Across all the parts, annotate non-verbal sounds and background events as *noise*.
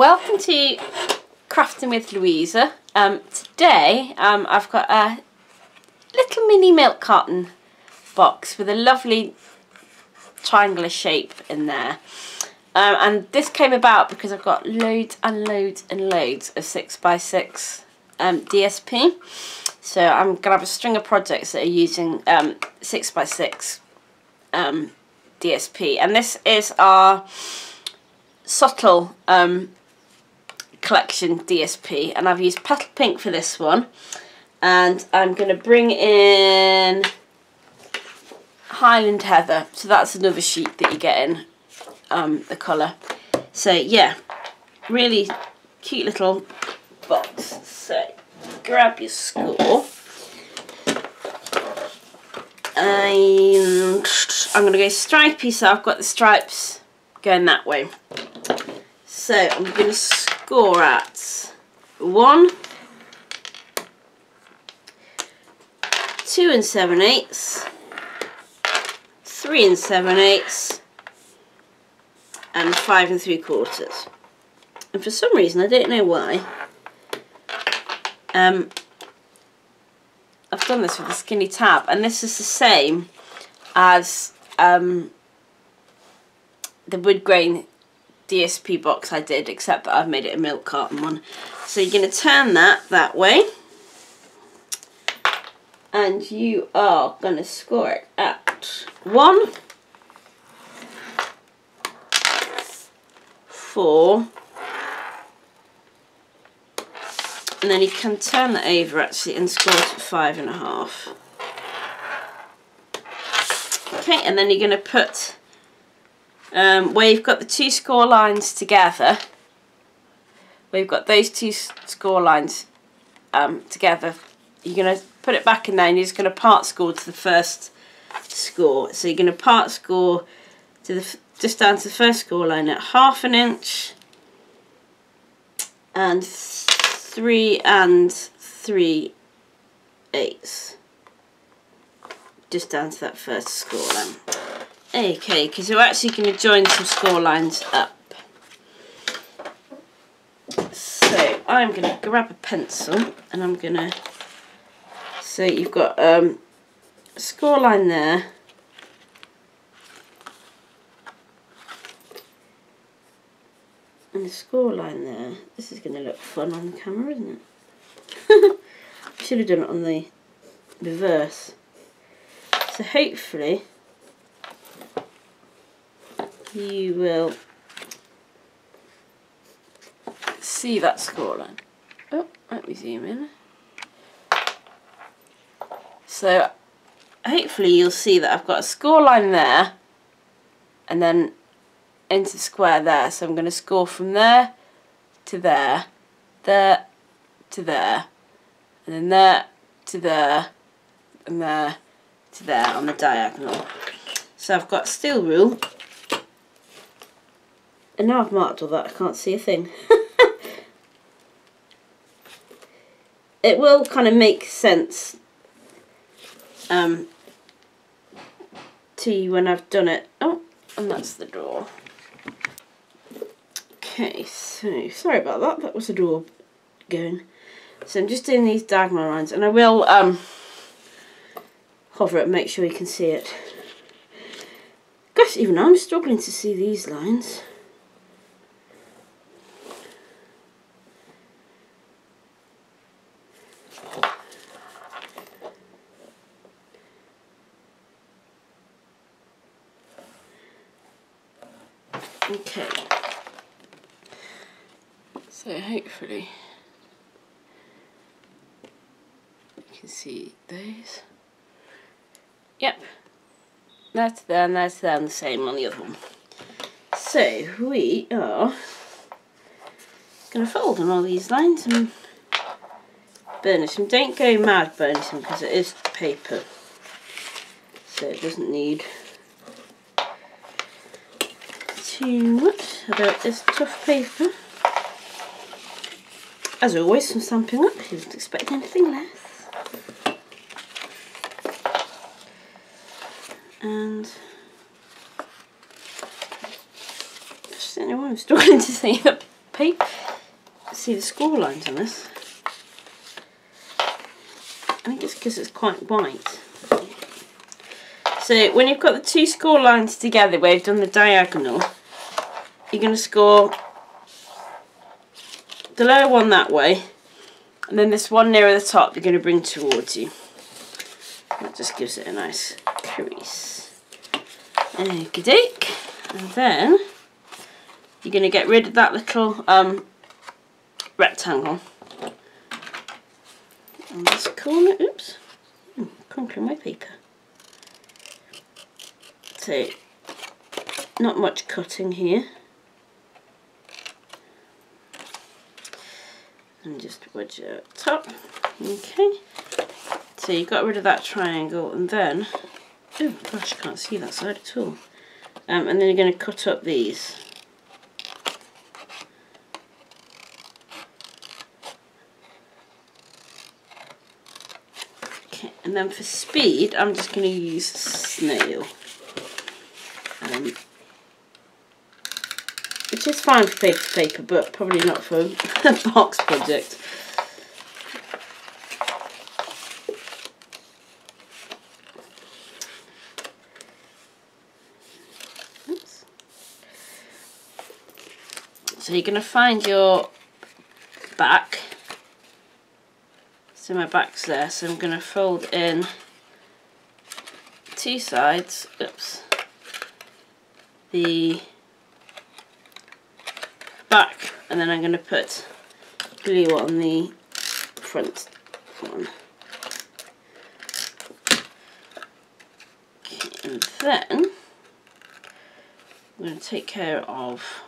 welcome to Crafting with Louisa. Um, today um, I've got a little mini milk carton box with a lovely triangular shape in there. Um, and this came about because I've got loads and loads and loads of 6x6 um, DSP. So I'm going to have a string of projects that are using um, 6x6 um, DSP. And this is our subtle um, collection DSP. And I've used Petal Pink for this one. And I'm going to bring in Highland Heather. So that's another sheet that you get in um, the colour. So yeah, really cute little box. So grab your score. And I'm going to go stripy, so I've got the stripes going that way. So I'm going to at one, two and seven eighths, three and seven eighths, and five and three quarters. And for some reason, I don't know why, um, I've done this with a skinny tab, and this is the same as um, the wood grain DSP box I did, except that I've made it a milk carton one. So you're going to turn that that way, and you are going to score it at one, four, and then you can turn that over actually and score it at five and a half. Okay, and then you're going to put um, where you've got the two score lines together, you've got those two score lines um, together, you're going to put it back in there and you're just going to part score to the first score. So you're going to part score to the just down to the first score line at half an inch and three and three eighths. Just down to that first score line. Okay, because we're actually going to join some score lines up. So I'm going to grab a pencil and I'm going to, so you've got um, a score line there. And a score line there. This is going to look fun on camera, isn't it? *laughs* Should have done it on the reverse. So hopefully you will see that scoreline. Oh, let me zoom in. So hopefully you'll see that I've got a scoreline there and then into square there. So I'm going to score from there to there, there to there, and then there to there, and there to there on the diagonal. So I've got steel rule and now I've marked all that, I can't see a thing. *laughs* it will kind of make sense um, to you when I've done it. Oh, and that's the door. Okay, so, sorry about that, that was the door going. So I'm just doing these diagonal lines, and I will um, hover it make sure you can see it. Gosh, even I'm struggling to see these lines. Okay. So hopefully you can see those. Yep. That's there and that's there and the same on the other one. So we are going to fold on all these lines and burnish them. Don't go mad burnishing because it is paper. So it doesn't need too much about this tough paper. As always, from Stampin' Up, you wouldn't expect anything less. And I just don't know why I'm struggling *laughs* to see the paper. See the score lines on this? I think it's because it's quite white. So when you've got the two score lines together where you've done the diagonal, you're going to score the lower one that way, and then this one nearer the top you're going to bring towards you. That just gives it a nice crease. Okie doke. And then you're going to get rid of that little um, rectangle. And this corner, oops, hmm, crinkling my paper. So, not much cutting here. And just wedge it up top. Okay. So you got rid of that triangle and then, oh gosh, I can't see that side at all. Um, and then you're going to cut up these. Okay, and then for speed, I'm just going to use snail. Um, is fine for paper paper, but probably not for *laughs* a box project. So you're going to find your back. So my back's there, so I'm going to fold in two sides, oops, the back and then I'm going to put glue on the front one. Okay, and then I'm going to take care of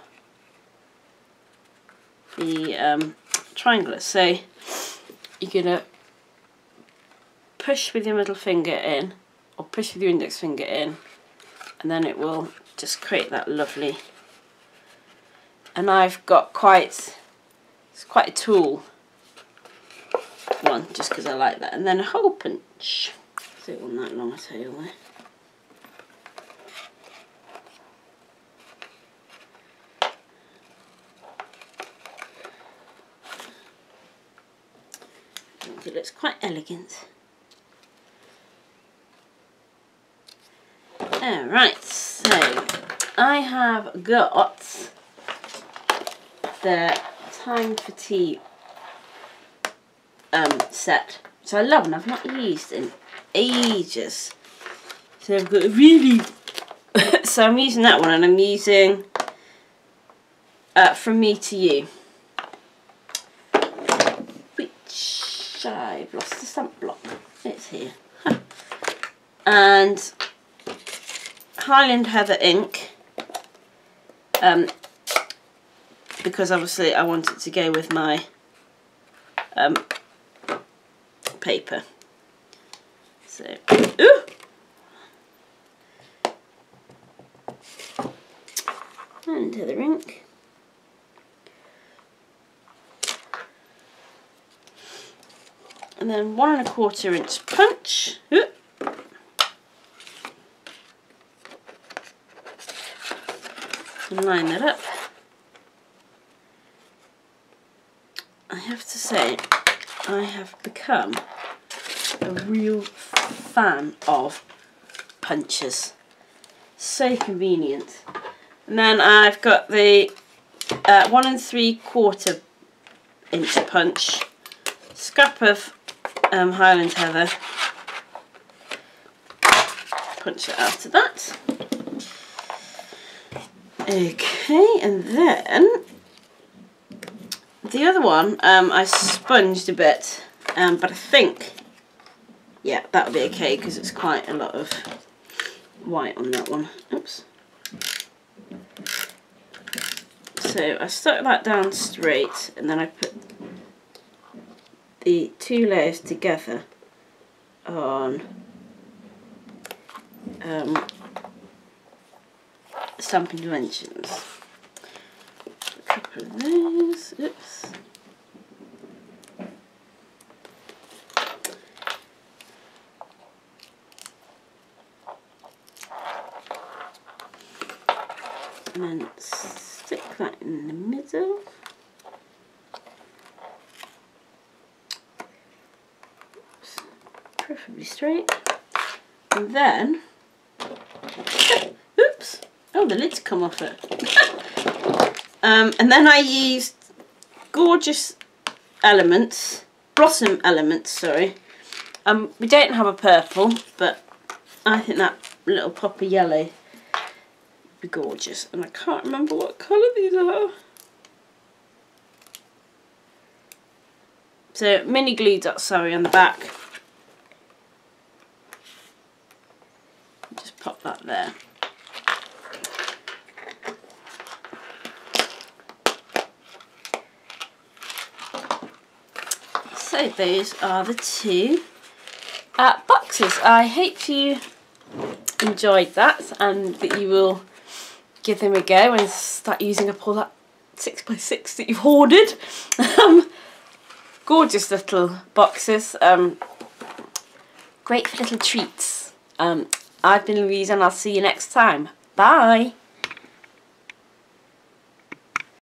the um. So you're going to push with your middle finger in or push with your index finger in and then it will just create that lovely and I've got quite it's quite a tool. One just because I like that. And then a hole punch. So it wasn't that long tail there it looks quite elegant. Alright so I have got the Time for Tea um, set. So I love and I've not used in ages. So I've got a really... *laughs* so I'm using that one and I'm using uh, From Me to You. Which I've lost the stamp block. It's here. and Highland Heather ink. Um, because obviously I want it to go with my um, paper. So, ooh! And the ink. And then one and a quarter inch punch. Ooh. Line that up. I have to say, I have become a real fan of punches. So convenient. And then I've got the uh, one and three quarter inch punch, scrap of um, Highland Heather, punch it after that. Okay, and then the other one, um, I sponged a bit, um, but I think, yeah, that'll be okay because it's quite a lot of white on that one. Oops. So I stuck that down straight and then I put the two layers together on um, Stampin' Dimensions these, oops. And then stick that in the middle. Oops. Preferably straight. And then, oops, oh the lid's come off it. *laughs* um, and then I used gorgeous elements, blossom elements, sorry. Um, we don't have a purple, but I think that little poppy yellow would be gorgeous. And I can't remember what colour these are. So mini glue dot sorry on the back. Just pop that there. So those are the two uh, boxes. I hope you enjoyed that and that you will give them a go and start using up all that 6x6 that you've hoarded. *laughs* Um, gorgeous little boxes. Um, great for little treats. Um, I've been Louisa and I'll see you next time. Bye.